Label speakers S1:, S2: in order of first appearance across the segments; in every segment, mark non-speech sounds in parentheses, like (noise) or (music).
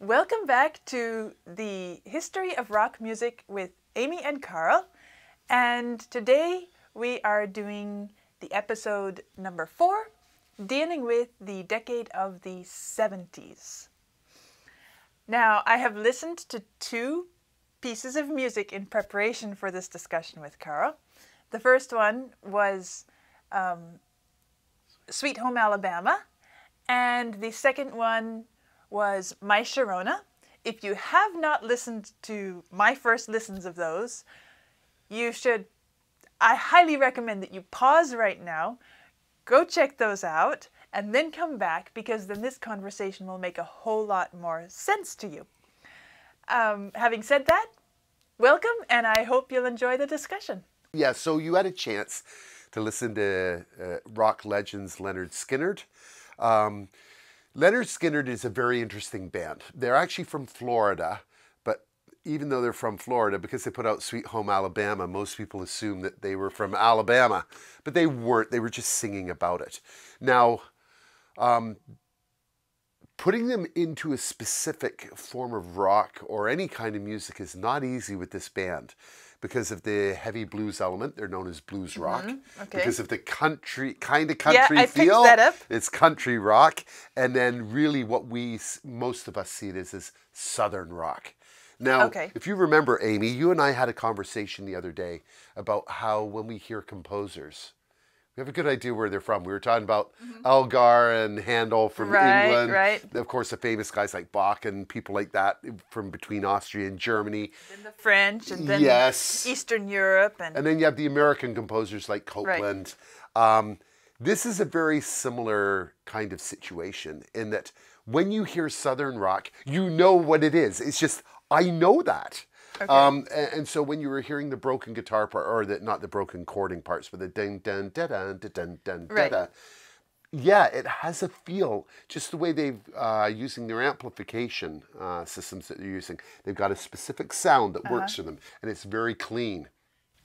S1: Welcome back to the History of Rock Music with Amy and Karl. And today we are doing the episode number four, dealing with the decade of the 70s. Now, I have listened to two pieces of music in preparation for this discussion with Karl. The first one was um, Sweet Home Alabama, and the second one was My Sharona. If you have not listened to my first listens of those, you should, I highly recommend that you pause right now, go check those out, and then come back because then this conversation will make a whole lot more sense to you. Um, having said that, welcome, and I hope you'll enjoy the discussion.
S2: Yeah, so you had a chance to listen to uh, rock legends Lynyrd Skynyrd. Um, Lynyrd Skynyrd is a very interesting band. They're actually from Florida, but even though they're from Florida, because they put out Sweet Home Alabama, most people assume that they were from Alabama, but they weren't. They were just singing about it. Now, um, putting them into a specific form of rock or any kind of music is not easy with this band because of the heavy blues element. They're known as blues rock.
S1: Mm-hmm. Okay.
S2: Because of the country kind of country yeah,
S1: I picked
S2: feel.
S1: that up.
S2: It's country rock, and then really what we most of us see it as is southern rock. Now,
S1: Okay.
S2: if you remember, Amy, you and I had a conversation the other day about how when we hear composers, we have a good idea where they're from. We were talking about Elgar and Handel from
S1: Mm-hmm. Right,
S2: England.
S1: right.
S2: Of course, the famous guys like Bach and people like that from between Austria and Germany.
S1: Then the French, and then
S2: Yes.
S1: Eastern Europe, and,
S2: And then you have the American composers like Copland. Um, this is a very similar kind of situation in that when you hear Southern rock, you know what it is. It's just, I know that. Um, and, and so when you were hearing the broken guitar part, or the, not the broken chording parts, but the dun dun dun dun dun dun dun
S1: Right.
S2: dun, yeah, it has a feel. Just the way they've uh, using their amplification uh, systems that they're using, they've got a specific sound that works for them, and it's very clean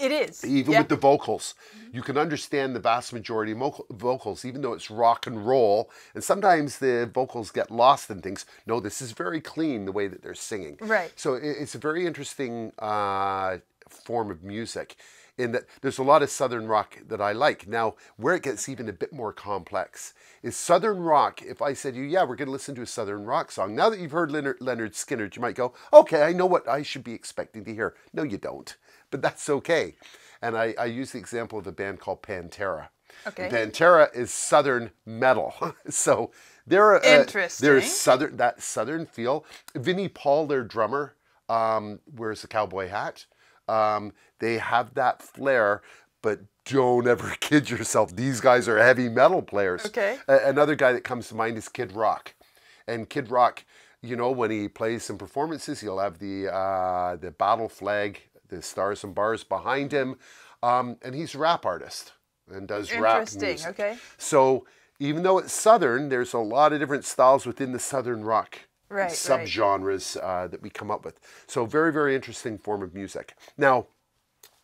S1: it is.
S2: even
S1: yeah.
S2: with the vocals. You can understand the vast majority of vocals even though it's rock and roll and sometimes the vocals get lost in things. No this is very clean the way that they're singing.
S1: Right.
S2: so it's a very interesting uh, form of music in that there's a lot of southern rock that i like. Now where it gets even a bit more complex is southern rock. If i said to you yeah we're going to listen to a southern rock song now that you've heard Lynyrd, Lynyrd Skynyrd you might go okay i know what i should be expecting to hear. No you don't but that's okay. And I, I use the example of a band called Pantera.
S1: Okay.
S2: Pantera is southern metal, (laughs) so they're uh,
S1: Interesting.
S2: They're southern that southern feel. Vinnie Paul, their drummer, um, wears a cowboy hat. Um, they have that flair, but don't ever (laughs) kid yourself. These guys are heavy metal players.
S1: Okay.
S2: Another guy that comes to mind is Kid Rock, and Kid Rock, you know, when he plays some performances, he'll have the uh, the battle flag, the stars and bars behind him, um, and he's a rap artist and does rap
S1: Interesting,
S2: music.
S1: okay.
S2: So even though it's southern, there's a lot of different styles within the southern rock
S1: Right, right.
S2: subgenres uh, that we come up with. So very very interesting form of music. Now.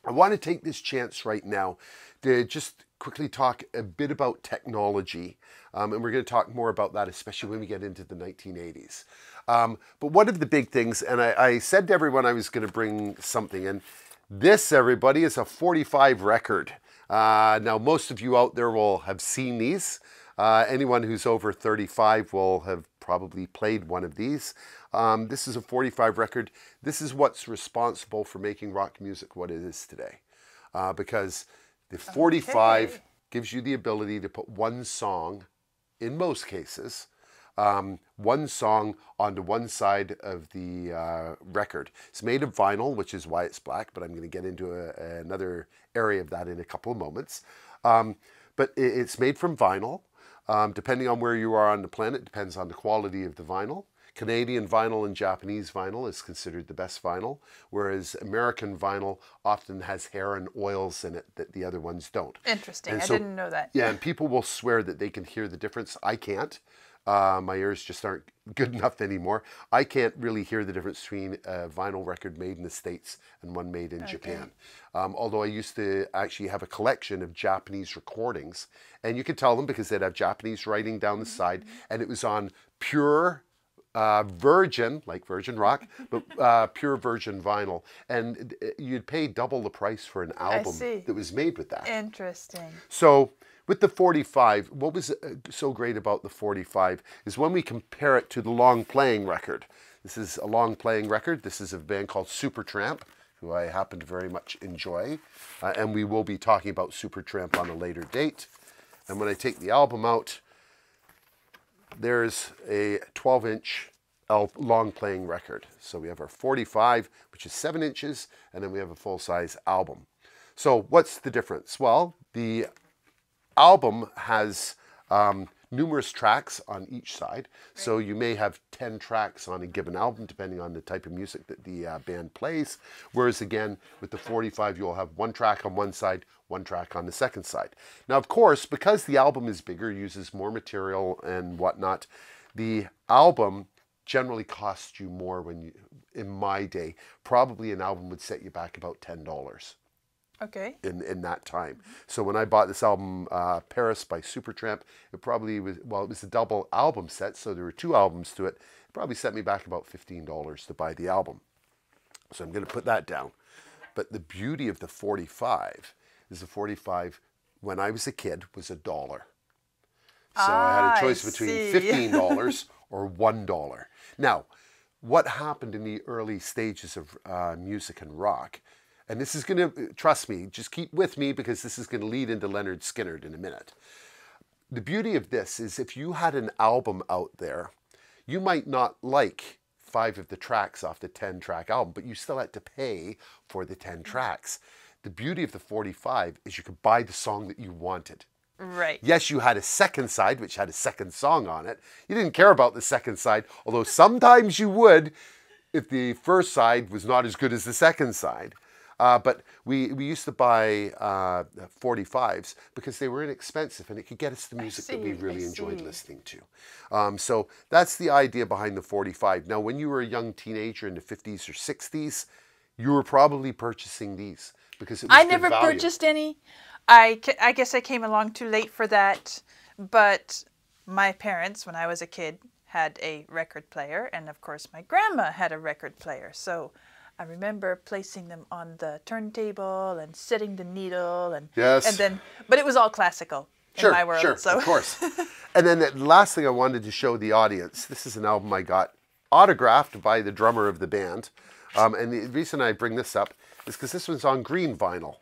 S2: I want to take this chance right now to just quickly talk a bit about technology. Um, and we're going to talk more about that, especially when we get into the 1980s. Um, but one of the big things, and I, I said to everyone I was going to bring something, and this, everybody, is a 45 record. Uh, now, most of you out there will have seen these. Uh, anyone who's over 35 will have probably played one of these. Um, this is a 45 record. This is what's responsible for making rock music what it is today. Uh, because the 45
S1: Okay.
S2: gives you the ability to put one song, in most cases, um, one song onto one side of the uh, record. It's made of vinyl, which is why it's black, but I'm going to get into a, another area of that in a couple of moments. Um, but i- it's made from vinyl. Um, depending on where you are on the planet, depends on the quality of the vinyl. Canadian vinyl and Japanese vinyl is considered the best vinyl, whereas American vinyl often has hair and oils in it that the other ones don't.
S1: Interesting. I didn't know that.
S2: Yeah, and people will swear that they can hear the difference. I can't. Uh, my ears just aren't (laughs) good enough anymore. I can't really hear the difference between a vinyl record made in the States and one made in Japan. Um, although I used to actually have a collection of Japanese recordings, and you could tell them because they'd have Japanese writing down the side, and it was on pure uh, virgin, like Virgin Rock, (laughs) but uh, pure virgin vinyl. And uh, you'd pay double the price for an album that was made with that.
S1: Interesting.
S2: So with the 45, what was uh, so great about the 45 is when we compare it to the long playing record. This is a long playing record. This is a band called Supertramp, who I happen to very much enjoy. Uh, and we will be talking about Supertramp on a later date. And when I take the album out, there's a 12 inch long playing record. So we have our 45, which is seven inches, and then we have a full size album. So what's the difference? Well, the album has um, numerous tracks on each side. Right. So you may have 10 tracks on a given album, depending on the type of music that the uh, band plays. Whereas again, with the 45, you'll have one track on one side, one track on the second side. Now, of course, because the album is bigger, uses more material and whatnot, the album generally costs you more when you, in my day, probably an album would set you back about $10.
S1: Okay.
S2: In, in that time. So when I bought this album, uh, Paris by Supertramp, it probably was, well, it was a double album set, so there were two albums to it. It probably set me back about $15 to buy the album. So I'm going to put that down. But the beauty of the 45 is the 45, when I was a kid, was a dollar. So ah, I had a choice between $15 (laughs) or $1. Now, what happened in the early stages of uh, music and rock and this is going to, trust me, just keep with me because this is going to lead into Lynyrd Skynyrd in a minute. The beauty of this is if you had an album out there, you might not like five of the tracks off the 10 track album, but you still had to pay for the 10 mm. tracks. The beauty of the 45 is you could buy the song that you wanted.
S1: Right.
S2: Yes, you had a second side, which had a second song on it. You didn't care about the second side, although sometimes you would if the first side was not as good as the second side. Uh, but we, we used to buy uh, 45s because they were inexpensive and it could get us the music see, that we really enjoyed listening to. Um, so that's the idea behind the 45. Now, when you were a young teenager in the 50s or 60s, you were probably purchasing these because I
S1: never
S2: value.
S1: purchased any. I, I guess I came along too late for that. But my parents, when I was a kid, had a record player, and of course, my grandma had a record player. So I remember placing them on the turntable and setting the needle and
S2: yes.
S1: and then but it was all classical
S2: sure,
S1: in my world.
S2: Sure,
S1: so.
S2: of course. and then the last thing I wanted to show the audience, this is an album I got autographed by the drummer of the band. Um, and the reason I bring this up is because this one's on green vinyl.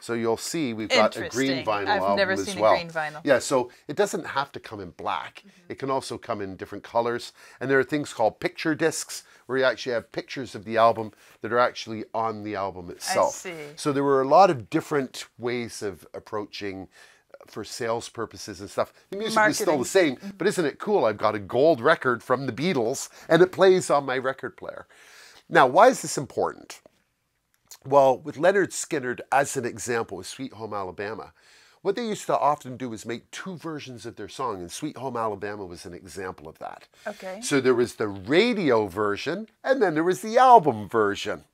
S2: So you'll see we've got a green vinyl
S1: I've
S2: album
S1: never
S2: as
S1: seen
S2: well.
S1: A green vinyl.
S2: Yeah, so it doesn't have to come in black. Mm-hmm. It can also come in different colors. And there are things called picture discs where you actually have pictures of the album that are actually on the album itself.
S1: I see.
S2: So there were a lot of different ways of approaching uh, for sales purposes and stuff. The music
S1: Marketing.
S2: was still the same, but isn't it cool? I've got a gold record from the Beatles and it plays on my record player. Now, why is this important? Well, with Lynyrd Skynyrd as an example with Sweet Home Alabama, what they used to often do is make two versions of their song, and Sweet Home Alabama was an example of that.
S1: Okay.
S2: So there was the radio version, and then there was the album version.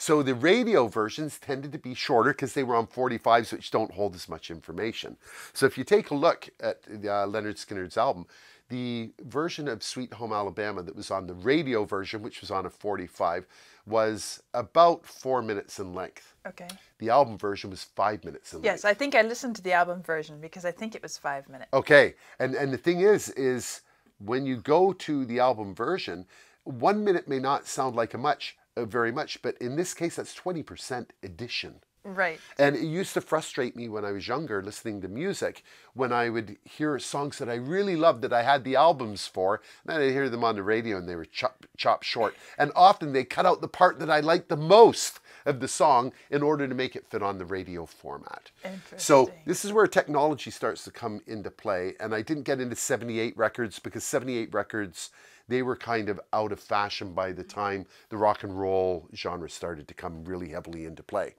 S2: So the radio versions tended to be shorter because they were on 45s, which don't hold as much information. So if you take a look at uh, Lynyrd Skynyrd's album, the version of Sweet Home Alabama that was on the radio version, which was on a 45, was about four minutes in length.
S1: Okay.
S2: The album version was five minutes in
S1: yes,
S2: length.
S1: Yes, I think I listened to the album version because I think it was five minutes.
S2: Okay, and and the thing is, is when you go to the album version, one minute may not sound like a much, uh, very much, but in this case, that's twenty percent addition.
S1: Right.
S2: And it used to frustrate me when I was younger listening to music when I would hear songs that I really loved that I had the albums for. And then I'd hear them on the radio and they were chopped chop short. And often they cut out the part that I liked the most of the song in order to make it fit on the radio format. So this is where technology starts to come into play. And I didn't get into 78 records because 78 records they were kind of out of fashion by the mm. time the rock and roll genre started to come really heavily into play.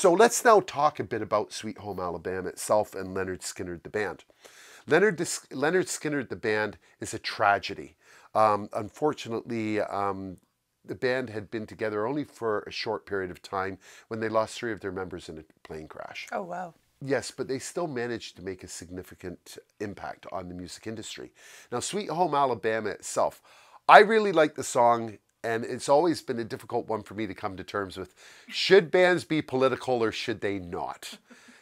S2: So let's now talk a bit about Sweet Home Alabama itself and Lynyrd Skynyrd the band. Leonard, Lynyrd Skynyrd the band is a tragedy. Um, unfortunately, um, the band had been together only for a short period of time when they lost three of their members in a plane crash.
S1: Oh, wow.
S2: Yes, but they still managed to make a significant impact on the music industry. Now, Sweet Home Alabama itself, I really like the song, and it's always been a difficult one for me to come to terms with. Should bands be political or should they not?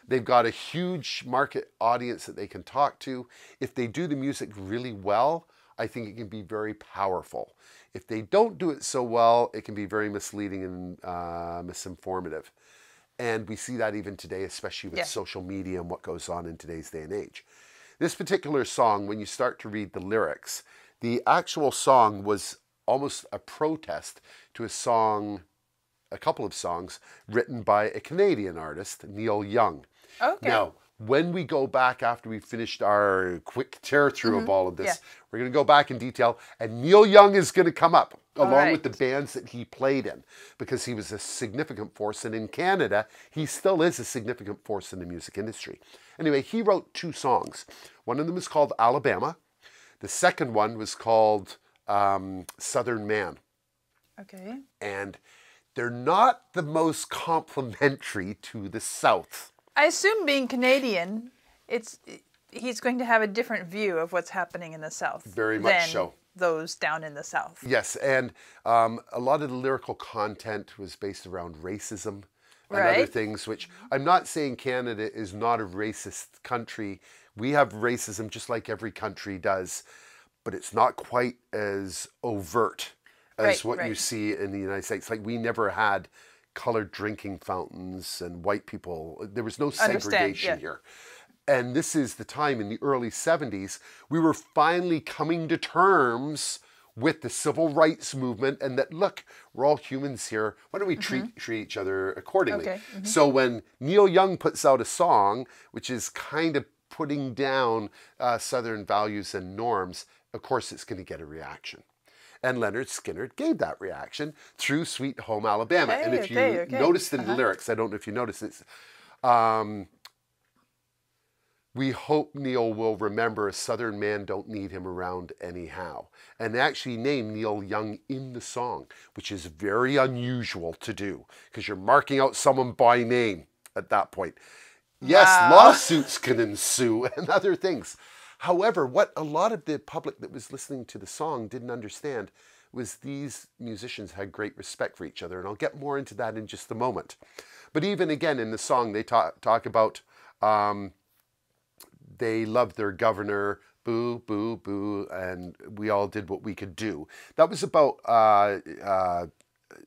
S2: They've got a huge market audience that they can talk to. If they do the music really well, I think it can be very powerful. If they don't do it so well, it can be very misleading and uh, misinformative. And we see that even today, especially with
S1: Yeah.
S2: social media and what goes on in today's day and age. This particular song, when you start to read the lyrics, the actual song was almost a protest to a song, a couple of songs written by a Canadian artist, Neil Young.
S1: Okay.
S2: Now, when we go back after we finished our quick tear through of all of this,
S1: Mm-hmm. Yeah.
S2: we're going to go back in detail, and Neil Young is going to come up along
S1: right.
S2: with the bands that he played in because he was a significant force. And in Canada, he still is a significant force in the music industry. Anyway, he wrote two songs. One of them is called Alabama, the second one was called um, Southern Man
S1: Okay.
S2: and they're not the most complimentary to the South.
S1: I assume being Canadian, it's he's going to have a different view of what's happening in the South.
S2: Very much
S1: than
S2: so.
S1: Those down in the South.
S2: Yes, and um, a lot of the lyrical content was based around racism and other things, which I'm not saying Canada is not a racist country. We have racism just like every country does, but it's not quite as overt as
S1: Right,
S2: what you see in the United States. Like we never had colored drinking fountains and white people. There was no segregation
S1: yeah.
S2: here. And this is the time in the early 70s, we were finally coming to terms with the civil rights movement and that, look, we're all humans here. Why don't we treat, treat each other accordingly?
S1: Mm-hmm. Okay,
S2: So when Neil Young puts out a song, which is kind of putting down uh, Southern values and norms, of course it's going to get a reaction. And Lynyrd Skynyrd gave that reaction through Sweet Home Alabama. and if you
S1: okay, okay.
S2: noticed in the
S1: Uh-huh.
S2: lyrics, I don't know if you noticed it, um, we hope Neil will remember a Southern man don't need him around anyhow. And they actually name Neil Young in the song, which is very unusual to do because you're marking out someone by name at that point. Yes,
S1: Wow.
S2: lawsuits can ensue (laughs) and other things. However, what a lot of the public that was listening to the song didn't understand was these musicians had great respect for each other. And I'll get more into that in just a moment. But even again in the song, they talk, talk about um, they loved their governor, boo, boo, boo, and we all did what we could do. That was about uh, uh,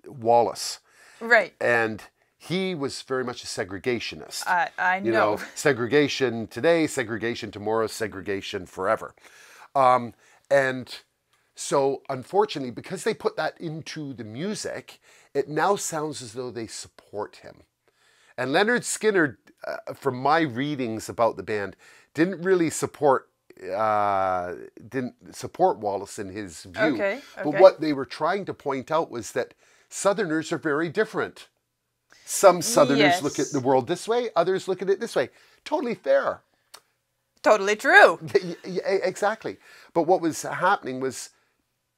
S2: Wallace,
S1: Right.
S2: and he was very much a segregationist.
S1: I I know.
S2: you know, (laughs) segregation today, segregation tomorrow, segregation forever. Um, and so, unfortunately, because they put that into the music, it now sounds as though they support him. And Lynyrd Skynyrd, uh, from my readings about the band, didn't really support uh, didn't support Wallace in his view.
S1: Okay,
S2: But what they were trying to point out was that Southerners are very different. Some Southerners look at the world this way, others look at it this way. Totally fair.
S1: totally true. (laughs)
S2: Exactly. But what was happening was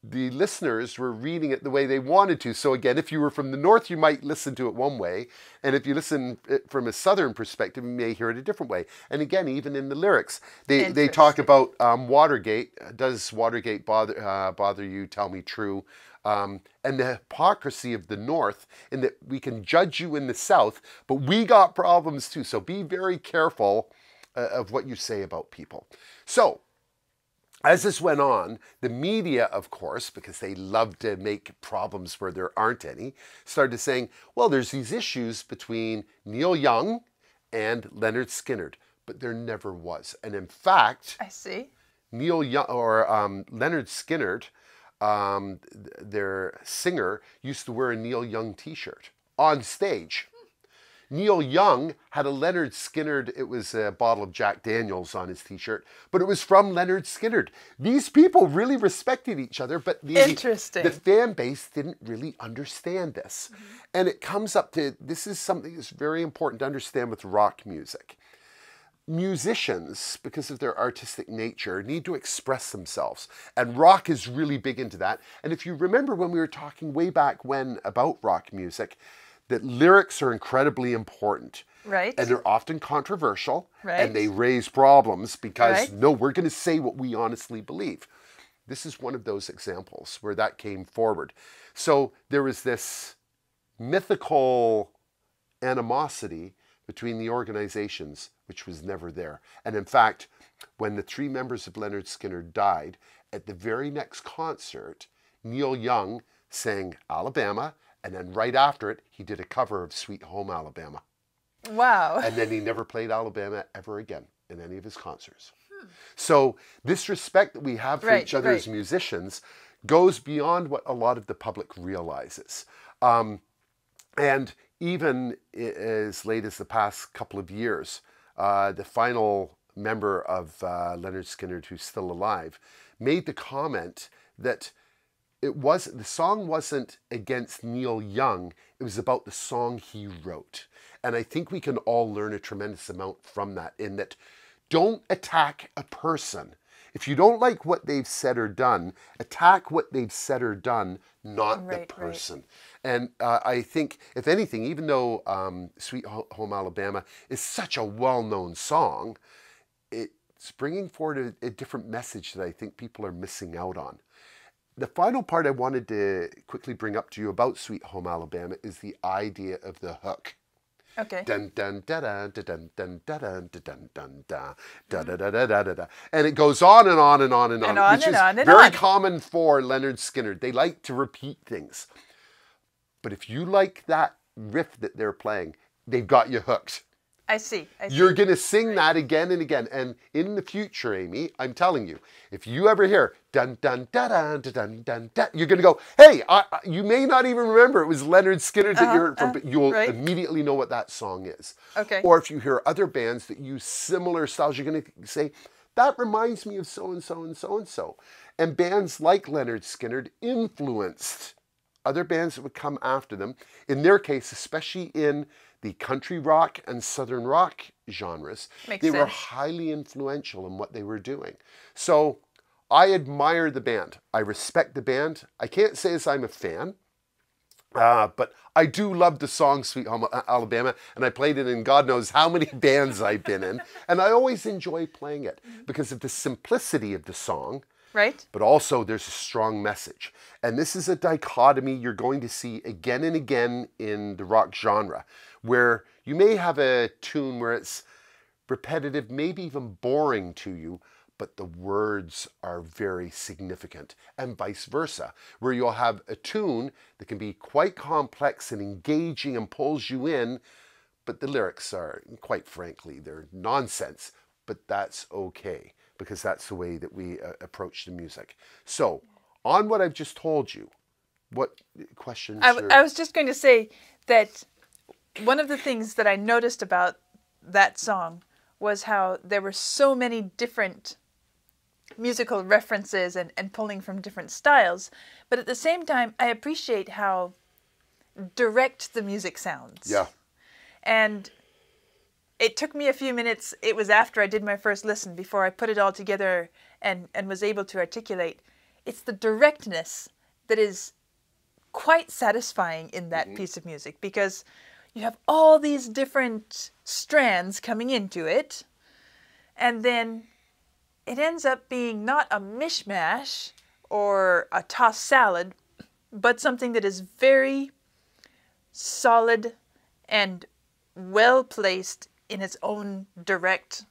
S2: the listeners were reading it the way they wanted to. So again, if you were from the north, you might listen to it one way, and if you listen from a southern perspective, you may hear it a different way. And again, even in the lyrics, they they talk about um, Watergate. Does Watergate bother uh, bother you? Tell me true. Um, and the hypocrisy of the North, in that we can judge you in the South, but we got problems too. So be very careful uh, of what you say about people. So, as this went on, the media, of course, because they love to make problems where there aren't any, started saying, well, there's these issues between Neil Young and Lynyrd Skynyrd, but there never was. And in fact,
S1: I see.
S2: Neil Young or um, Lynyrd Skynyrd, um, th- their singer, used to wear a Neil Young T-shirt on stage. Neil Young had a Lynyrd Skynyrd. It was a bottle of Jack Daniels on his T-shirt, but it was from Lynyrd Skynyrd. These people really respected each other, but the the fan base didn't really understand this, and it comes up to this is something that's very important to understand with rock music musicians, because of their artistic nature, need to express themselves. And rock is really big into that. And if you remember when we were talking way back when about rock music, that lyrics are incredibly important.
S1: Right.
S2: And they're often controversial
S1: Right.
S2: and they raise problems because
S1: Right.
S2: no, we're going to say what we honestly believe. this is one of those examples where that came forward. So there was this mythical animosity between the organizations, which was never there. And in fact, when the three members of Lynyrd Skynyrd died, at the very next concert, Neil Young sang Alabama, and then right after it, he did a cover of Sweet Home Alabama.
S1: Wow. (laughs)
S2: And then he never played Alabama ever again in any of his concerts. So this respect that we have for
S1: Right,
S2: each other as musicians goes beyond what a lot of the public realizes. Um, and even as late as the past couple of years, uh, the final member of uh, Lynyrd Skynyrd, who's still alive, made the comment that it was the song wasn't against Neil Young. It was about the song he wrote, and I think we can all learn a tremendous amount from that. In that, don't attack a person. If you don't like what they've said or done, attack what they've said or done, not
S1: Right,
S2: the
S1: right.
S2: And uh, I think, if anything, even though um, Sweet Home Alabama is such a well known song, it's bringing forward a, a different message that I think people are missing out on. The final part I wanted to quickly bring up to you about Sweet Home Alabama is the idea of the hook.
S1: Okay.
S2: Dun dun da da da dun dun da dun da dun dun da da da da da da da da. And it goes on and on and on and on,
S1: And on
S2: which
S1: and
S2: is
S1: on and
S2: very
S1: on.
S2: common for Lynyrd Skynyrd. They like to repeat things. But if you like that riff that they're playing, they've got you hooked.
S1: I see. I see.
S2: You're going to sing that again and again. And in the future, Amy, I'm telling you, if you ever hear dun dun da dun da dun dun da, you're going to go, hey, I, I- you may not even remember it was Lynyrd Skynyrd that you uh-huh, heard from, but uh-huh, you'll
S1: right.
S2: immediately know what that song is.
S1: Okay.
S2: Or if you hear other bands that use similar styles, you're going to say, that reminds me of so and so and so and so. And bands like Lynyrd Skynyrd influenced other bands that would come after them. In their case, especially in the country rock and southern rock genres,
S1: Makes
S2: they were highly influential in what they were doing. So I admire the band. I respect the band. I can't say as I'm a fan, uh, but I do love the song Sweet Home Alabama, and I played it in God knows how many (laughs) bands I've been in. And I always enjoy playing it because of the simplicity of the song,
S1: right?
S2: but also there's a strong message. And this is a dichotomy you're going to see again and again in the rock genre, where you may have a tune where it's repetitive, maybe even boring to you, but the words are very significant, and vice versa, where you'll have a tune that can be quite complex and engaging and pulls you in, but the lyrics are, quite frankly, they're nonsense, but that's okay because that's the way that we uh, approach the music. So, on what I've just told you, what questions?
S1: I,
S2: or-
S1: I was just going to say that one of the things that I noticed about that song was how there were so many different musical references and, and pulling from different styles. But at the same time, I appreciate how direct the music sounds.
S2: yeah,
S1: And it took me a few minutes. It was after I did my first listen before I put it all together and, and was able to articulate. It's the directness that is quite satisfying in that mm-hmm. piece of music because you have all these different strands coming into it, and then it ends up being not a mishmash or a tossed salad, but something that is very solid and well placed in its own direct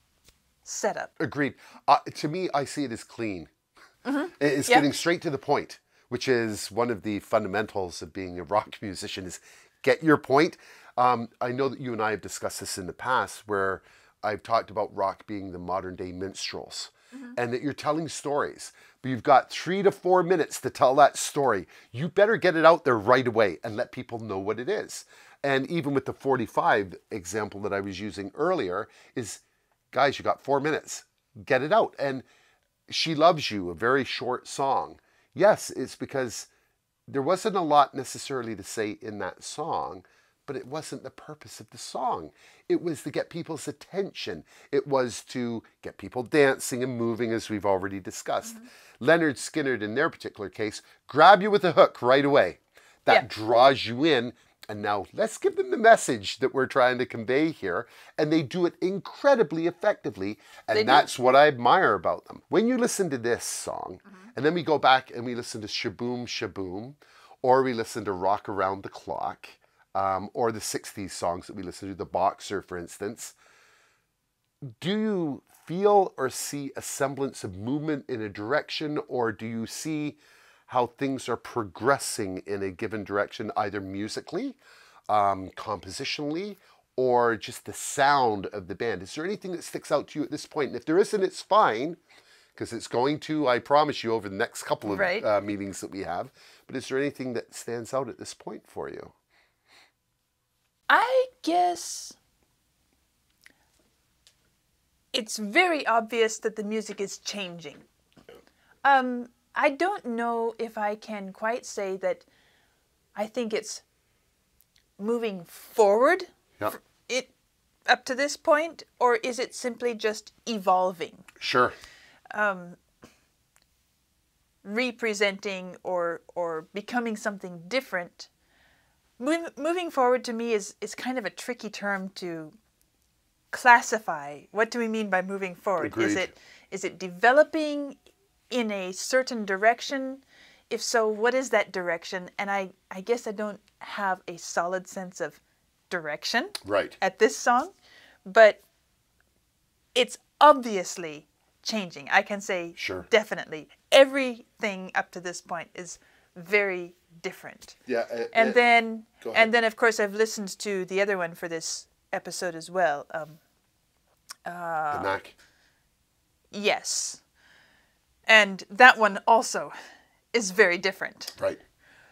S1: setup.
S2: agreed. Uh, to me, I see it as clean. It's
S1: Mm-hmm. Yeah.
S2: getting straight to the point, which is one of the fundamentals of being a rock (laughs) musician. Is get your point. Um, I know that you and I have discussed this in the past, where I've talked about rock being the modern day minstrels,
S1: Mm-hmm.
S2: and that you're telling stories, but you've got three to four minutes to tell that story. You better get it out there right away and let people know what it is. And even with the 45 example that I was using earlier, is guys, you got four minutes, get it out. And she Loves You, a very short song. Yes, it's because there wasn't a lot necessarily to say in that song, but it wasn't the purpose of the song. It was to get people's attention. It was to get people dancing and moving, as we've already discussed. Mm-hmm. Lynyrd Skynyrd, in their particular case, grab you with a hook right away. That
S1: Yeah.
S2: draws you in And now let's give them the message that we're trying to convey here. And they do it incredibly effectively. And
S1: They do.
S2: that's what I admire about them. When you listen to this song,
S1: Mm-hmm.
S2: and then we go back and we listen to Shaboom Shaboom, or we listen to Rock Around the Clock, um, or the 60s songs that we listen to, The Boxer, for instance, do you feel or see a semblance of movement in a direction, or do you see how things are progressing in a given direction, either musically, um, compositionally, or just the sound of the band? Is there anything that sticks out to you at this point? And if there isn't, it's fine, because it's going to, I promise you, over the next couple of
S1: Right.
S2: uh, meetings that we have. But is there anything that stands out at this point for you?
S1: I guess it's very obvious that the music is changing. Um, I don't know if I can quite say that I think it's moving forward
S2: Yeah.
S1: it up to this point or is it simply just evolving?
S2: Sure.
S1: Um, representing or or becoming something different. Mov- moving forward to me is is kind of a tricky term to classify. What do we mean by moving forward? Is it is it developing in a certain direction if so what is that direction and i i guess i don't have a solid sense of direction
S2: Right.
S1: at this song, but it's obviously changing. I can say
S2: Sure.
S1: definitely everything up to this point is very different.
S2: Yeah. uh,
S1: And
S2: uh,
S1: then and then of course I've listened to the other one for this episode as well. Um,
S2: the Knack.
S1: yes. And that one also is very different.
S2: Right.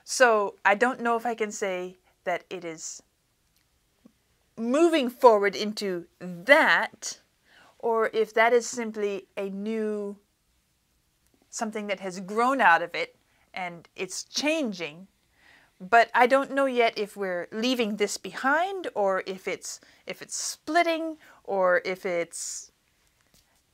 S1: So I don't know if I can say that it is moving forward into that, or if that is simply a new something that has grown out of it and it's changing. But I don't know yet if we're leaving this behind or if it's if it's splitting or if it's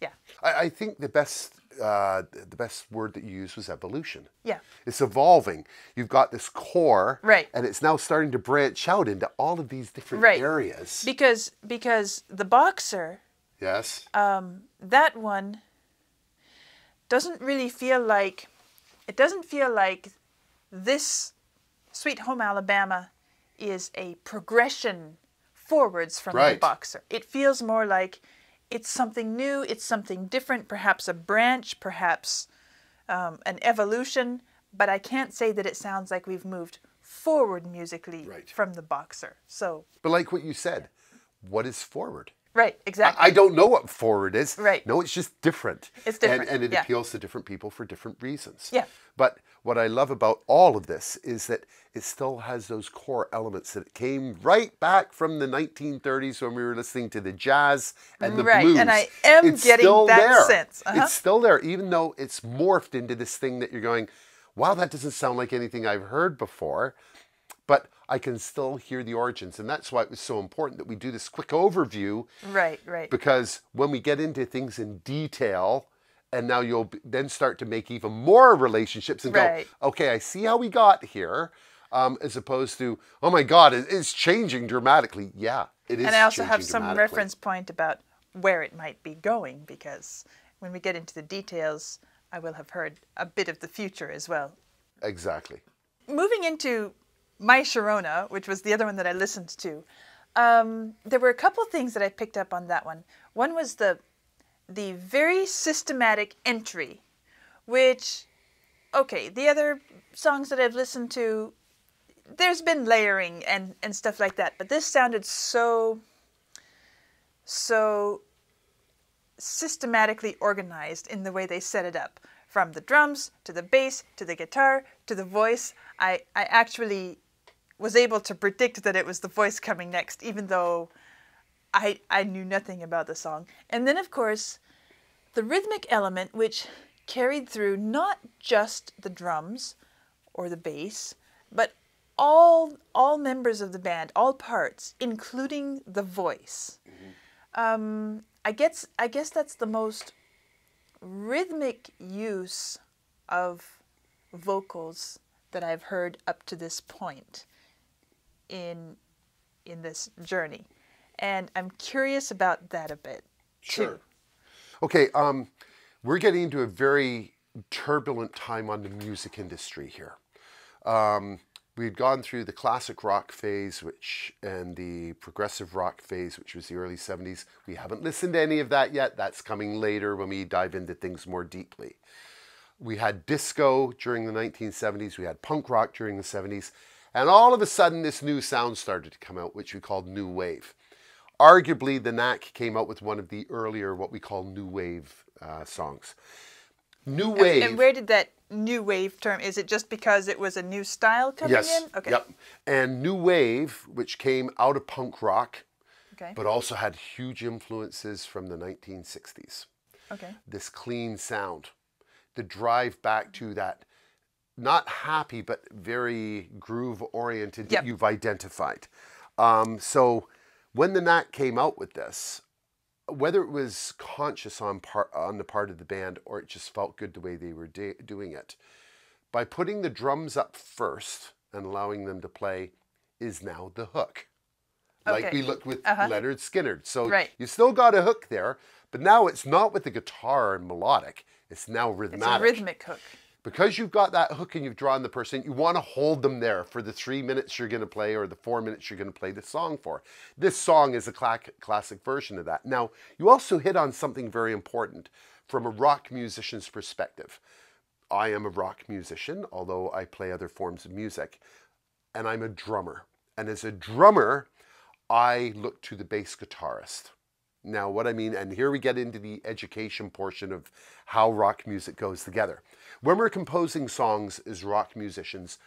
S1: yeah.
S2: I, I think the best uh, the best word that you used was evolution.
S1: Yeah.
S2: It's evolving. You've got this core,
S1: Right.
S2: and it's now starting to branch out into all of these different
S1: Right.
S2: areas.
S1: Because because the boxer
S2: yes.
S1: that one doesn't really feel like it doesn't feel like this Sweet Home Alabama is a progression forwards from the boxer. It feels more like it's something new, it's something different, perhaps a branch, perhaps um, an evolution, but I can't say that it sounds like we've moved forward musically
S2: Right.
S1: from the boxer. So,
S2: but like what you said, what is forward?
S1: Right, exactly.
S2: I don't know what forward is.
S1: Right.
S2: No, it's just different.
S1: It's different,
S2: And, and it
S1: yeah.
S2: appeals to different people for different reasons.
S1: Yeah.
S2: But what I love about all of this is that it still has those core elements that came right back from the 1930s when we were listening to the jazz and the
S1: Right,
S2: blues.
S1: and I am
S2: It's
S1: getting that
S2: there.
S1: sense. Uh-huh.
S2: It's still there, even though it's morphed into this thing that you're going, wow, that doesn't sound like anything I've heard before but I can still hear the origins. And that's why it was so important that we do this quick overview
S1: right, right.
S2: because when we get into things in detail, and now you'll then start to make even more relationships and
S1: Right.
S2: go, okay, I see how we got here, um, as opposed to, oh my God, it, it's changing dramatically. Yeah, it is.
S1: and I also have some reference point about where it might be going because when we get into the details, I will have heard a bit of the future as well.
S2: Exactly.
S1: Moving into My Sharona, which was the other one that I listened to, um, there were a couple things that I picked up on that one. One was the the very systematic entry, which, okay, the other songs that I've listened to, there's been layering and, and stuff like that, but this sounded so, so systematically organized in the way they set it up. From the drums to the bass to the guitar to the voice, I, I actually was able to predict that it was the voice coming next, even though I, I knew nothing about the song. And then, of course, the rhythmic element, which carried through not just the drums or the bass, but all all members of the band, all parts, including the voice. Um, I guess I guess that's the most rhythmic use of vocals that I've heard up to this point. In in this journey, and I'm curious about that a bit too. Sure.
S2: Okay, um, we're getting into a very turbulent time on the music industry here. Um, we'd gone through the classic rock phase, which and the progressive rock phase, which was the early 70s. We haven't listened to any of that yet. That's coming later when we dive into things more deeply. We had disco during the 1970s, we had punk rock during the 70s, and all of a sudden this new sound started to come out, which we called new wave. Arguably, the Knack came out with one of the earlier, what we call new wave uh, songs. New wave.
S1: And where did that new wave term? Is it just because it was a new style coming
S2: Yes.
S1: in? Okay.
S2: Yep. And new wave, which came out of punk rock,
S1: Okay.
S2: but also had huge influences from the 1960s.
S1: okay.
S2: This clean sound, the drive back to that not happy but very groove oriented
S1: Yep.
S2: that you've identified. Um, so when the Knack came out with this, whether it was conscious on part on the part of the band or it just felt good the way they were doing it, by putting the drums up first and allowing them to play, is now the hook. Like we looked with
S1: Uh-huh.
S2: Lynyrd Skynyrd. So
S1: Right.
S2: you still got a hook there, but now it's not with the guitar and melodic. It's now rhythmic.
S1: It's a rhythmic hook.
S2: Because you've got that hook and you've drawn the person, you want to hold them there for the three minutes you're going to play or the four minutes you're going to play the song for. This song is a cla- classic version of that. Now, you also hit on something very important from a rock musician's perspective. I am a rock musician, although I play other forms of music, and I'm a drummer. And as a drummer, I look to the bass guitarist. Now, what I mean, and here we get into the education portion of how rock music goes together. When we're composing songs as rock musicians,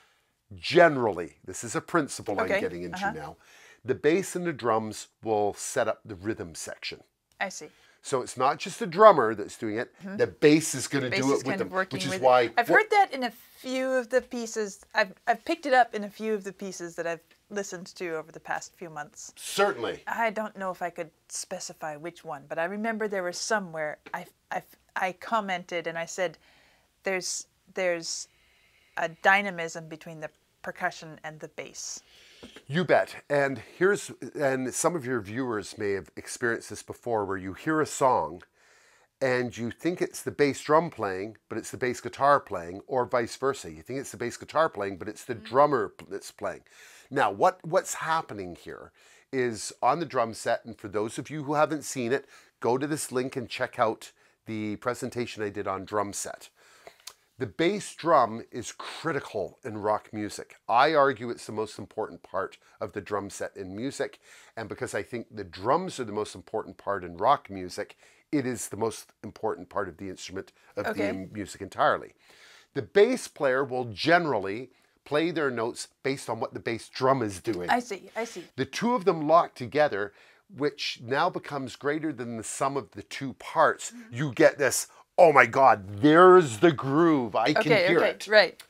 S2: generally, this is a principle
S1: Okay,
S2: I'm getting into
S1: uh-huh.
S2: now, the bass and the drums will set up the rhythm section.
S1: I see.
S2: So it's not just the drummer that's doing it, the bass is going to do it with them, which is why.
S1: I've
S2: what-
S1: heard that in a few of the pieces. I've I've picked it up in a few of the pieces that I've listened to over the past few months.
S2: Certainly.
S1: I don't know if I could specify which one, but I remember there was somewhere I I I commented and I said, "There's there's a dynamism between the percussion and the bass."
S2: You bet. And here's and some of your viewers may have experienced this before where you hear a song and you think it's the bass drum playing, but it's the bass guitar playing, or vice versa. You think it's the bass guitar playing, but it's the mm-hmm. drummer that's playing. Now, what what's happening here is on the drum set, and for those of you who haven't seen it, go to this link and check out the presentation I did on drum set. The bass drum is critical in rock music. I argue it's the most important part of the drum set in music. And because I think the drums are the most important part in rock music, it is the most important part of the instrument of
S1: Okay.
S2: the music entirely. The bass player will generally play their notes based on what the bass drum is doing.
S1: I see. I see.
S2: The two of them locked together, which now becomes greater than the sum of the two parts, you get this, oh my God, there's the groove. I can
S1: Okay.
S2: hear
S1: Okay.
S2: it.
S1: Right.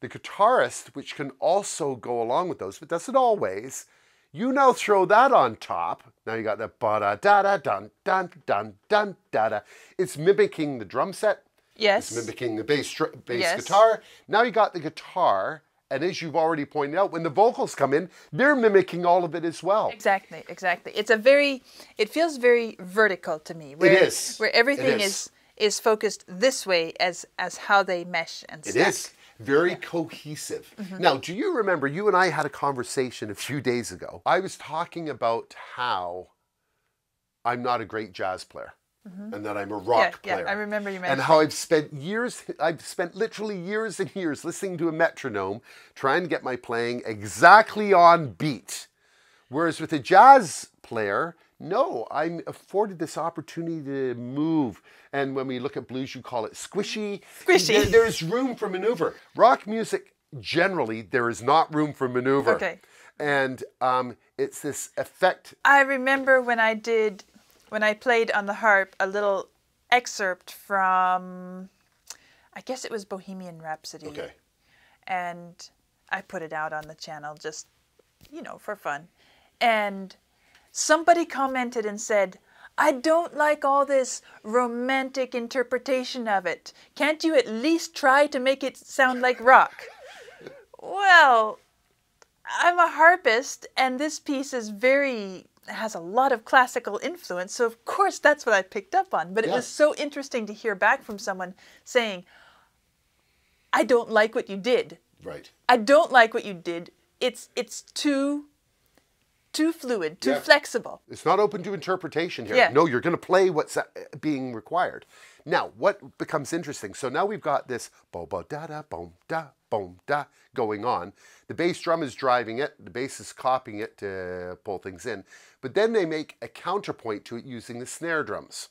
S2: The guitarist, which can also go along with those, but doesn't always, you now throw that on top. Now you got the ba da da da dun dun dun dun da da. It's mimicking the drum set.
S1: Yes.
S2: It's mimicking the bass bass
S1: Yes.
S2: guitar. Now you got the guitar, and as you've already pointed out, when the vocals come in, they're mimicking all of it as well.
S1: Exactly, exactly. It's a very, it feels very vertical to me. Where,
S2: is.
S1: Where
S2: It
S1: everything
S2: is.
S1: is is focused this way as as how they mesh and
S2: It
S1: stack.
S2: is very cohesive. Mm-hmm. Now, do you remember you and I had a conversation a few days ago? I was talking about how I'm not a great jazz player mm-hmm. and that I'm a rock
S1: yeah,
S2: player.
S1: Yeah, I remember you
S2: mentioned.
S1: And
S2: how I've spent years, I've spent literally years and years listening to a metronome, trying to get my playing exactly on beat. Whereas with a jazz player, no, I'm afforded this opportunity to move. And when we look at blues, you call it squishy.
S1: Squishy.
S2: There- there's room for maneuver. Rock music, generally, there is not room for maneuver.
S1: Okay.
S2: And um, it's this effect.
S1: I remember when I did, when I played on the harp, a little excerpt from, I guess it was Bohemian Rhapsody.
S2: Okay.
S1: and I put it out on the channel just, you know, for fun. And somebody commented and said, I don't like all this romantic interpretation of it. Can't you at least try to make it sound like rock? Well, I'm a harpist, and this piece is very has a lot of classical influence. So of course that's what I picked up on. But it was so interesting to hear back from someone saying, "I don't like what you did.
S2: Right.
S1: I don't like what you did. It's it's too too fluid, too
S2: Yeah.
S1: flexible."
S2: It's not open to interpretation here.
S1: Yeah.
S2: No, you're going to play what's uh, being required. Now, what becomes interesting? So now we've got this bo bo da da boom da boom da going on. The bass drum is driving it. The bass is copying it to pull things in. But then they make a counterpoint to it using the snare drums.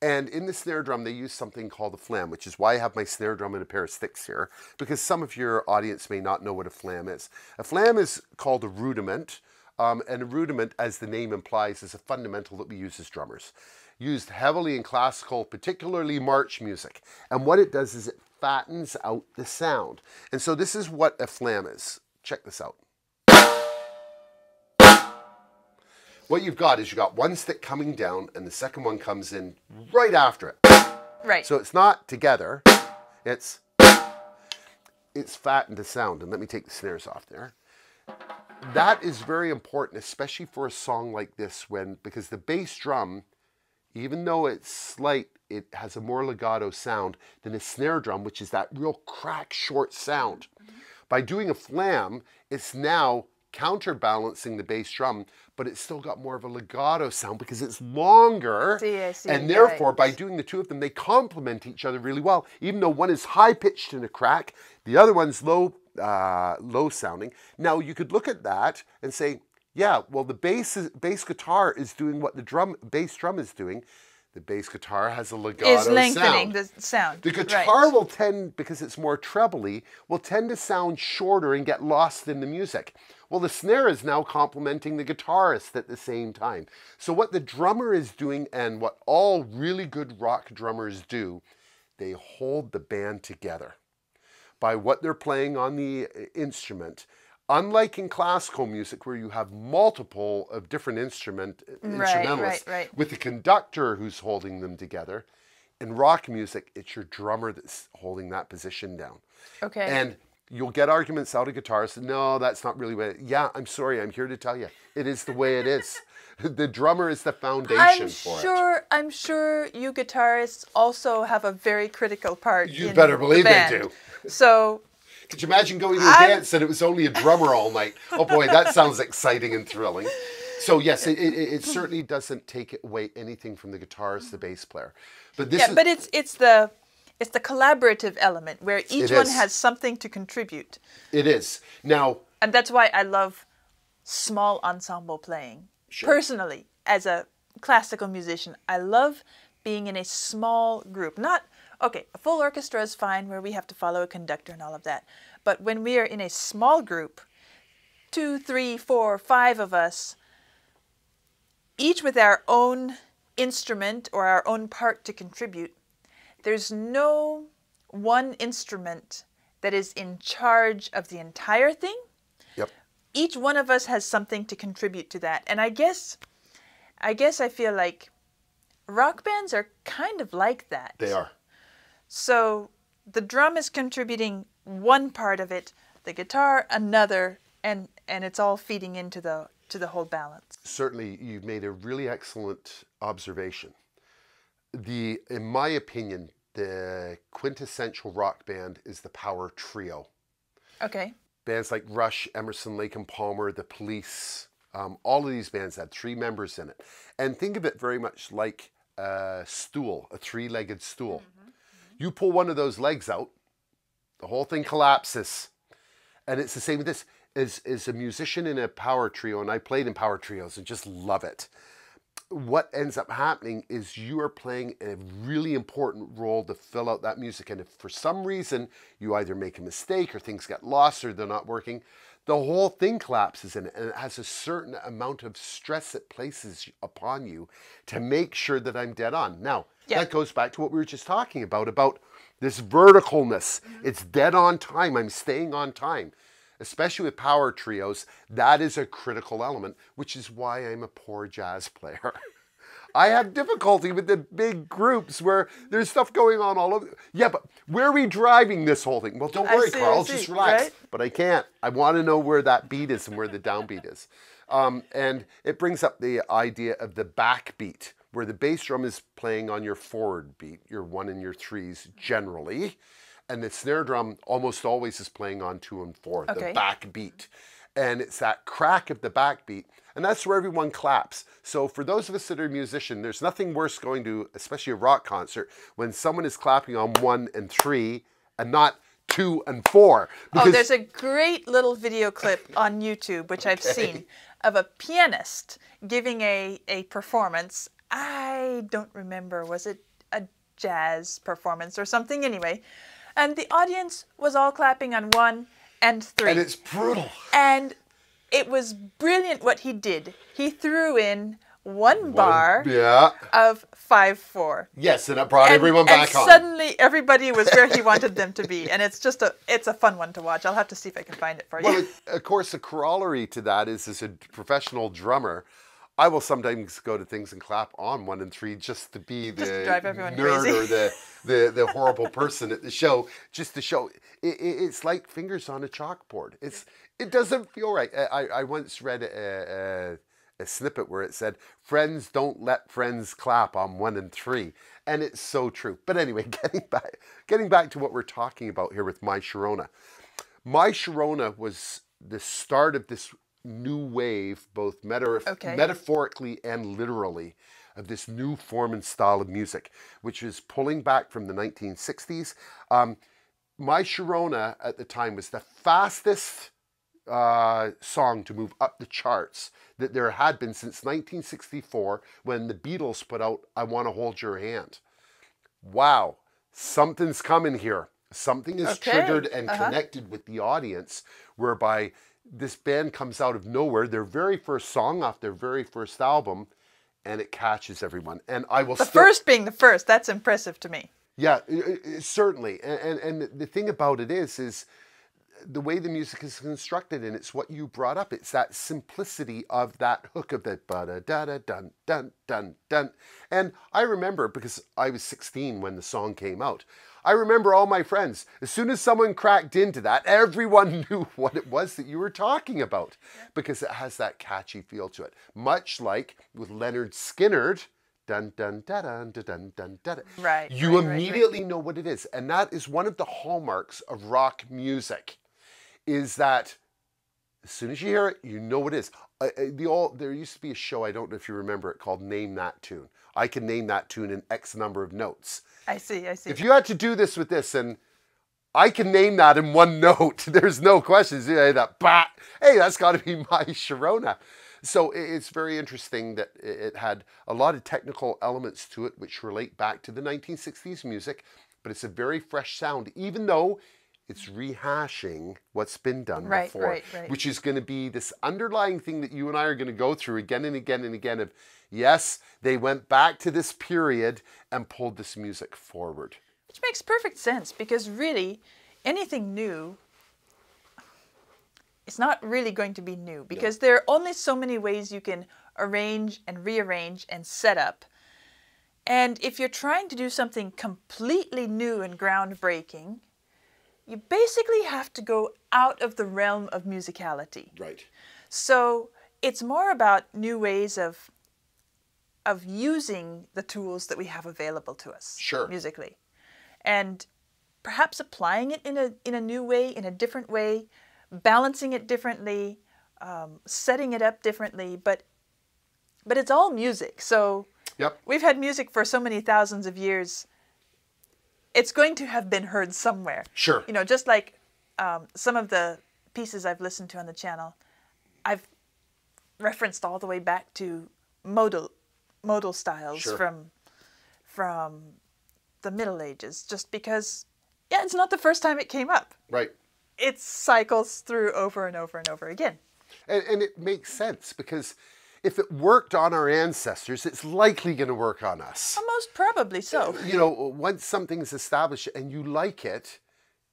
S2: And in the snare drum, they use something called a flam, which is why I have my snare drum and a pair of sticks here, because some of your audience may not know what a flam is. A flam is called a rudiment, um, and a rudiment, as the name implies, is a fundamental that we use as drummers. Used heavily in classical, particularly march music. And what it does is it fattens out the sound. And so this is what a flam is. Check this out. What you've got is you've got one stick coming down and the second one comes in right after it.
S1: Right.
S2: So it's not together, it's it's fattened the sound. And let me take the snares off there. That is very important, especially for a song like this, when because the bass drum, even though it's slight, it has a more legato sound than a snare drum, which is that real crack short sound. Mm-hmm. By doing a flam, it's now counterbalancing the bass drum, but it's still got more of a legato sound because it's longer.
S1: See, see,
S2: And therefore,
S1: right.
S2: by doing the two of them, they complement each other really well. Even though one is high pitched in a crack, the other one's low, uh, low sounding. Now you could look at that and say, yeah, well the bass is, bass guitar is doing what the drum bass drum is doing. The bass guitar has a legato
S1: is lengthening
S2: sound.
S1: the sound.
S2: The
S1: Right.
S2: guitar will tend, because it's more trebly, will tend to sound shorter and get lost in the music. Well, the snare is now complementing the guitarist at the same time. So, what the drummer is doing, and what all really good rock drummers do, they hold the band together by what they're playing on the uh, instrument. Unlike in classical music, where you have multiple of different instrument
S1: Right,
S2: instrumentalists
S1: right, right.
S2: with the conductor who's holding them together, in rock music, it's your drummer that's holding that position down.
S1: Okay.
S2: And you'll get arguments out of guitarists. No, that's not really what. It, yeah, I'm sorry. I'm here to tell you, it is the way it is. (laughs) (laughs) the drummer is the foundation
S1: I'm
S2: for it.
S1: sure. I'm sure you guitarists also have a very critical part.
S2: You better
S1: the
S2: believe they do.
S1: So
S2: Could you imagine going to a
S1: I'm-
S2: dance and it was only a drummer all night? Oh boy, that (laughs) sounds exciting and thrilling. So yes, it, it, it certainly doesn't take away anything from the guitarist, the bass player. But this
S1: yeah,
S2: is
S1: but it's it's the it's the collaborative element where each
S2: It
S1: one
S2: is.
S1: has something to contribute,
S2: it is now.
S1: and that's why I love small ensemble playing.
S2: Sure.
S1: Personally, as a classical musician, I love being in a small group. Not okay, a full orchestra is fine where we have to follow a conductor and all of that. But when we are in a small group, two, three, four, five of us, each with our own instrument or our own part to contribute, there's no one instrument that is in charge of the entire thing. Each one of us has something to contribute to that. And I guess I guess I feel like rock bands are kind of like that.
S2: They are.
S1: So the drum is contributing one part of it, the guitar another, and and it's all feeding into the to the whole balance.
S2: certainly you've made a really excellent observation. The, in my opinion, the quintessential rock band is the power trio.
S1: Okay.
S2: Bands like Rush, Emerson, Lake and Palmer, The Police, um, all of these bands had three members in it. And think of it very much like a stool, a three-legged stool. You pull one of those legs out, the whole thing collapses. And it's the same with this. As, as a musician in a power trio, and I played in power trios and just love it. What ends up happening is you are playing a really important role to fill out that music. And if for some reason you either make a mistake or things get lost or they're not working, the whole thing collapses in it and it has a certain amount of stress it places upon you to make sure that I'm dead on. Now,
S1: Yeah.
S2: that goes back to what we were just talking about about this verticalness. Mm-hmm. It's dead on time. I'm staying on time. Especially with power trios, that is a critical element, which is why I'm a poor jazz player. (laughs) I have difficulty with the big groups where there's stuff going on all over. Yeah, but where are we driving this whole thing? Well, don't worry,
S1: see,
S2: Karl.
S1: see,
S2: Just relax.
S1: right?
S2: But I can't. I want to know where that beat is and where the downbeat is. Um, and it brings up the idea of the backbeat, where the bass drum is playing on your forward beat, your one and your threes generally, and the snare drum almost always is playing on two and four,
S1: Okay.
S2: the backbeat. And it's that crack of the backbeat, and that's where everyone claps. So for those of us that are musicians, there's nothing worse going to, especially a rock concert, when someone is clapping on one and three and not two and four.
S1: Oh, there's a great little video clip (laughs) on YouTube, which I've seen, of a pianist giving a, a performance. I don't remember, was it a jazz performance or something anyway? And the audience was all clapping on one and three.
S2: and it's brutal.
S1: And it was brilliant what he did. He threw in one bar
S2: Yeah.
S1: of 5 4.
S2: Yes, and it brought
S1: and,
S2: everyone back
S1: and
S2: on.
S1: suddenly everybody was where he wanted them to be and it's just a it's a fun one to watch i'll have to see if i can find it for you
S2: Well, it- of course, a corollary to that is as a professional drummer, I will sometimes go to things and clap on one and three just to be (laughs) the nerd
S1: crazy.
S2: or the, the, the (laughs) horrible person at the show, just to show. It, it, it's like fingers on a chalkboard. It's It doesn't feel right. I, I I once read a, a, a snippet where it said, Friends don't let friends clap on one and three. And it's so true. But anyway, (laughs) getting back, getting back to what we're talking about here with My Sharona. My Sharona was the start of this new wave, both meta-
S1: Okay.
S2: metaphorically and literally, of this new form and style of music, which is pulling back from the 1960s. Um, My Sharona at the time was the fastest uh, song to move up the charts that there had been since 1964 when the Beatles put out I Want to Hold Your Hand. Wow, something's coming here. Something is
S1: Okay,
S2: triggered and
S1: uh-huh.
S2: connected with the audience, whereby this band comes out of nowhere, their very first song off their very first album, and it catches everyone. And I will
S1: the
S2: still,
S1: first being the first that's impressive to me
S2: yeah, certainly. And, and and the thing about it is, is the way the music is constructed, and it's what you brought up. It's that simplicity of that hook of the da da da dun dun dun dun. And I remember because I was 16 when the song came out. I remember all my friends. As soon as someone cracked into that, everyone (laughs) knew what it was that you were talking about because it has that catchy feel to it. Much like with Lynyrd Skynyrd. Dun dun da dun dun dun dun dun.
S1: Right,
S2: You
S1: right, right, right.
S2: immediately know what it is, and that is one of the hallmarks of rock music. Is that as soon as you hear it, you know what it is. Uh, the all there used to be a show I don't know if you remember it called Name That Tune. I can name that tune in X number of notes.
S1: I see i see
S2: If you had to do this with this, and I can name that in one (laughs) note, there's no questions. Yeah, that. Hey, that's got to be (laughs) my Sharona. So it's very interesting that it had a lot of technical elements to it, which relate back to the 1960s music, but it's a very fresh sound, even though it's rehashing what's been done
S1: Right,
S2: before,
S1: right, right.
S2: which is going to be this underlying thing that you and I are going to go through again and again and again of yes, they went back to this period and pulled this music forward.
S1: which makes perfect sense because really anything new it's not really going to be new because there are only so many ways you can arrange and rearrange and set up and if you're trying to do something completely new and groundbreaking you basically have to go out of the realm of musicality
S2: Right.
S1: so it's more about new ways of of using the tools that we have available to us
S2: Sure.
S1: musically and perhaps applying it in a in a new way in a different way balancing it differently um, setting it up differently but but it's all music so
S2: Yep.
S1: we've had music for so many thousands of years it's going to have been heard somewhere
S2: Sure.
S1: you know just like um, some of the pieces i've listened to on the channel i've referenced all the way back to modal modal styles
S2: Sure.
S1: from from the middle ages just because yeah it's not the first time it came up
S2: Right.
S1: it cycles through over and over and over again
S2: And, and it makes sense because if it worked on our ancestors, it's likely going to work on us.
S1: Oh, most probably so uh,
S2: You know, once something's established and you like it,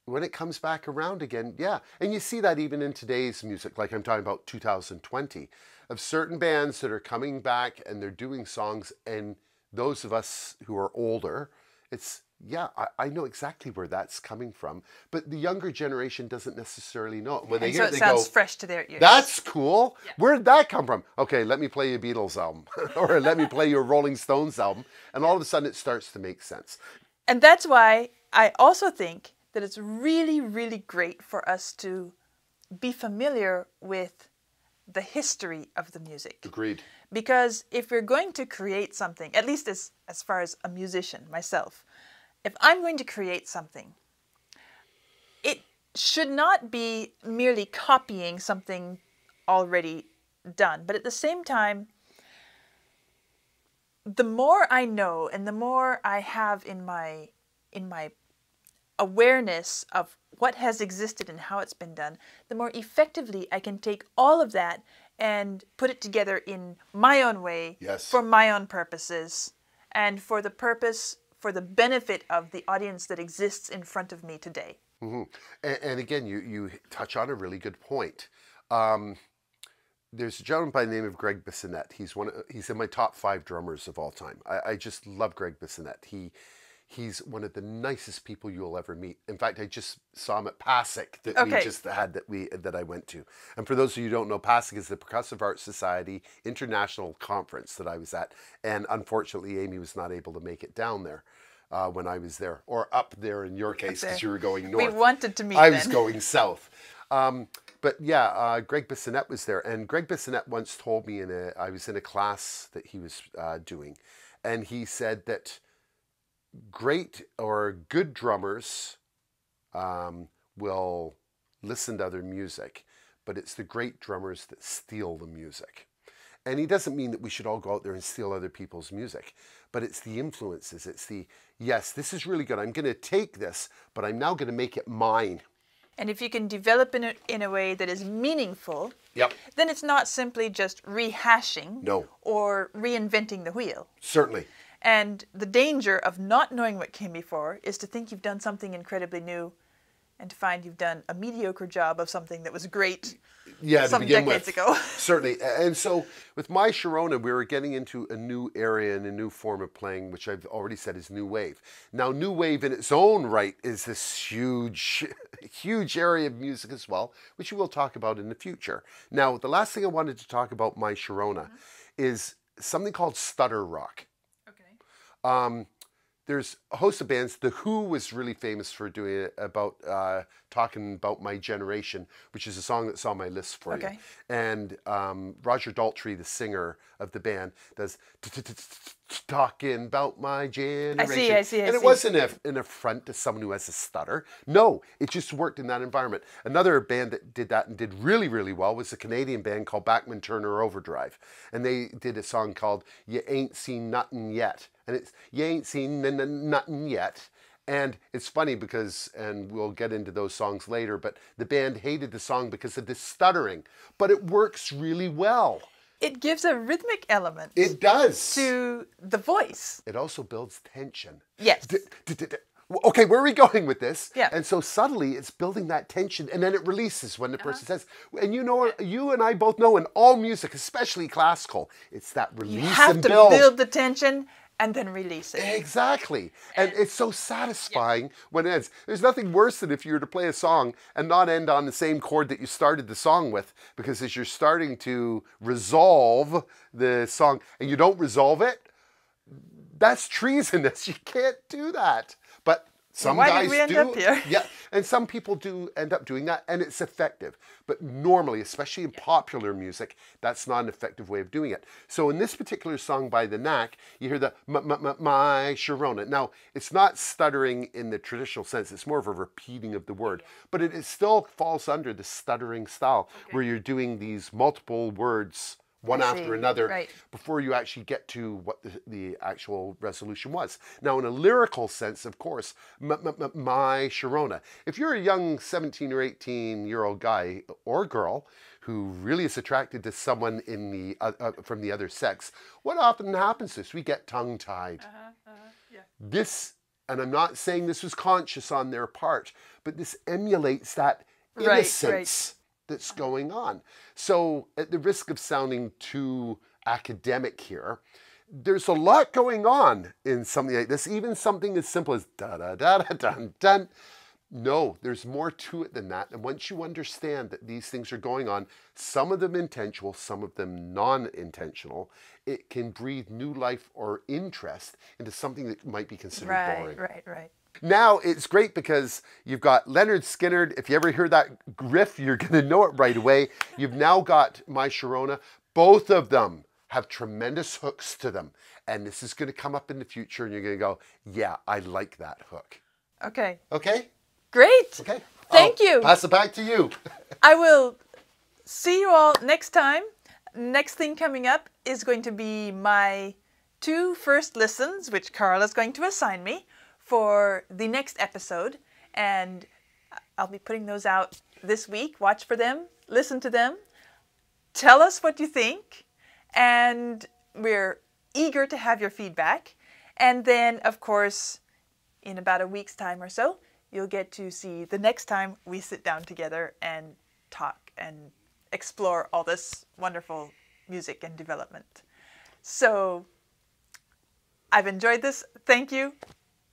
S2: when it comes back around again, yeah. And you see that even in today's music, like I'm talking about 2020, of certain bands that are coming back and they're doing songs, and those of us who are older, it's yeah, I, I know exactly where that's coming from, but the younger generation doesn't necessarily know. When they
S1: And
S2: hear
S1: so
S2: it,
S1: it sounds
S2: go,
S1: fresh to their ears.
S2: that's cool.
S1: Yeah.
S2: Where did that come from? Okay, let me play you a Beatles album, (laughs) or let me play you a Rolling Stones album, and all of a sudden it starts to make sense.
S1: And that's why I also think that it's really, really great for us to be familiar with the history of the music.
S2: Agreed.
S1: Because if you're going to create something, at least as, as far as a musician myself, if I'm going to create something, it should not be merely copying something already done. But at the same time, the more I know and the more I have in my in my awareness of what has existed and how it's been done, the more effectively I can take all of that and put it together in my own way
S2: Yes.
S1: for my own purposes and for the purpose for the benefit of the audience that exists in front of me today.
S2: And, and again, you you touch on a really good point. Um, there's a gentleman by the name of Gregg Bissonette. He's one. Of, he's in my top five drummers of all time. I, I just love Gregg Bissonette. He he's one of the nicest people you'll ever meet. In fact, I just saw him at PASIC that we just had that we that I went to. And for those of you who don't know, PASIC is the Percussive Arts Society International Conference that I was at. And unfortunately, Amy was not able to make it down there. Uh, when I was there, or up there in your case, because you were going north.
S1: We wanted to meet
S2: I was going south. Um, but yeah, uh, Gregg Bissonette was there, and Gregg Bissonette once told me in a I was in a class that he was uh, doing, and he said that great or good drummers um, will listen to other music, but it's the great drummers that steal the music. And he doesn't mean that we should all go out there and steal other people's music, but it's the influences. It's the, yes, this is really good. I'm going to take this, but I'm now going to make it mine.
S1: And if you can develop in a, in a way that is meaningful,
S2: Yep.
S1: then it's not simply just rehashing
S2: No.
S1: or reinventing the wheel.
S2: Certainly.
S1: And the danger of not knowing what came before is to think you've done something incredibly new and to find you've done a mediocre job of something that was great
S2: Yeah,
S1: some decades
S2: with.
S1: ago. (laughs)
S2: Certainly. And so with my Sharona, we were getting into a new area and a new form of playing, which I've already said is new wave. Now, new wave in its own right is this huge, (laughs) huge area of music as well, which we will talk about in the future. Now, the last thing I wanted to talk about my Sharona uh-huh. is something called stutter rock.
S1: Okay.
S2: Um, there's a host of bands. The Who was really famous for doing it about uh, talking about my generation, which is a song that's on my list for you. And um, Roger Daltrey, the singer of the band, does talking about my generation.
S1: I see, I see, I
S2: And it
S1: see.
S2: wasn't a, an affront to someone who has a stutter. No, it just worked in that environment. Another band that did that and did really, really well was a Canadian band called Bachman Turner Overdrive. And they did a song called You Ain't Seen Nothing Yet. And it's You Ain't Seen n- n- Yet. And it's funny because, and we'll get into those songs later, but the band hated the song because of the stuttering. But it works really well.
S1: It gives a rhythmic element
S2: It does.
S1: to the voice.
S2: It also builds tension.
S1: Yes.
S2: D- Okay, where are we going with this?
S1: Yeah.
S2: And so subtly it's building that tension and then it releases when the person uh-huh. says, and you know, you and I both know in all music, especially classical, it's that release
S1: You have
S2: and
S1: to
S2: build.
S1: build the tension and then release it.
S2: Exactly. And it's so satisfying when it ends. There's nothing worse than if you were to play a song and not end on the same chord that you started the song with, because as you're starting to resolve the song and you don't resolve it, that's treasonous. (laughs) You can't do that. Some
S1: why did we end
S2: do.
S1: up here? (laughs)
S2: Yeah, and some people do end up doing that, and it's effective. But normally, especially in popular music, that's not an effective way of doing it. So in this particular song by the Knack, you hear the m- m- m- my Sharona. Now, it's not stuttering in the traditional sense; it's more of a repeating of the word, but it, it still falls under the stuttering style, where you're doing these multiple words one
S1: I
S2: after
S1: see,
S2: another
S1: right.
S2: before you actually get to what the, the actual resolution was. Now, in a lyrical sense, of course, m- m- m- my Sharona. If you're a young 17 or 18 year old guy or girl who really is attracted to someone in the uh, uh, from the other sex, what often happens is we get tongue tied.
S1: Uh-huh,
S2: This and I'm not saying this was conscious on their part, but this emulates that
S1: Right, right.
S2: That's going on. So, at the risk of sounding too academic here, there's a lot going on in something like this, even something as simple as da da da da dun dun. No, there's more to it than that. And once you understand that these things are going on, some of them intentional, some of them non intentional, it can breathe new life or interest into something that might be considered
S1: Right,
S2: boring.
S1: right, right.
S2: Now it's great because you've got Lynyrd Skynyrd. If you ever hear that riff, you're going to know it right away. You've now got My Sharona. Both of them have tremendous hooks to them. And this is going to come up in the future, and you're going to go, Yeah, I like that hook.
S1: Okay,
S2: Okay?
S1: great.
S2: Okay.
S1: Thank
S2: I'll
S1: you.
S2: Pass it back to you.
S1: I will see you all next time. Next thing coming up is going to be my two first listens, which Karl is going to assign me for the next episode. And I'll be putting those out this week. Watch for them, listen to them, tell us what you think. And we're eager to have your feedback. And then, of course, in about a week's time or so, you'll get to see the next time we sit down together and talk and explore all this wonderful music and development. So I've enjoyed this. Thank you,